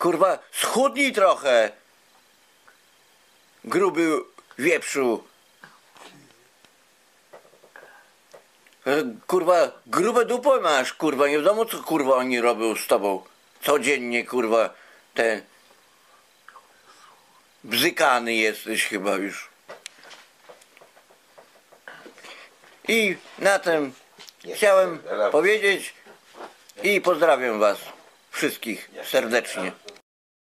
Kurwa, schudnij trochę. Gruby wieprzu. E, kurwa, grube dupy masz, kurwa, nie wiadomo co kurwa oni robią z tobą. Codziennie, kurwa, ten... Bzykany jesteś chyba już. I na tym chciałem powiedzieć i pozdrawiam was wszystkich serdecznie.